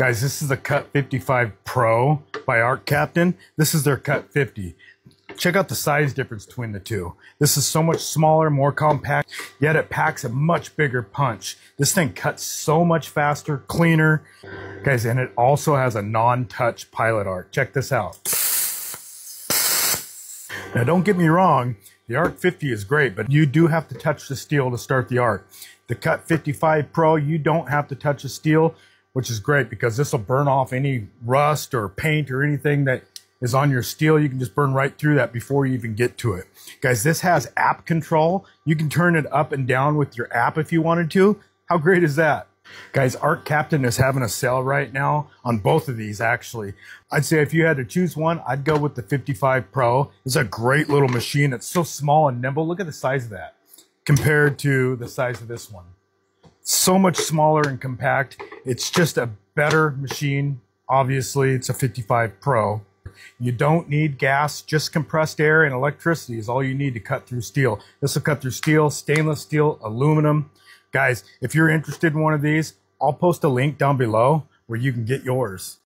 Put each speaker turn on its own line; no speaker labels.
Guys, this is the Cut 55 Pro by Arccaptain. This is their Cut 50. Check out the size difference between the two. This is so much smaller, more compact, yet it packs a much bigger punch. This thing cuts so much faster, cleaner. Guys, and it also has a non-touch pilot arc. Check this out. Now, don't get me wrong, the Arc 50 is great, but you do have to touch the steel to start the arc. The Cut 55 Pro, you don't have to touch the steel, which is great because this will burn off any rust or paint or anything that is on your steel. You can just burn right through that before you even get to it. Guys, this has app control. You can turn it up and down with your app if you wanted to. How great is that? Guys, Arccaptain is having a sale right now on both of these, actually. I'd say if you had to choose one, I'd go with the 55 Pro. It's a great little machine. It's so small and nimble. Look at the size of that compared to the size of this one. So much smaller and compact. It's just a better machine. Obviously, it's a 55 Pro. You don't need gas, just compressed air and electricity is all you need to cut through steel. This will cut through steel, stainless steel, aluminum. Guys, if you're interested in one of these, I'll post a link down below where you can get yours.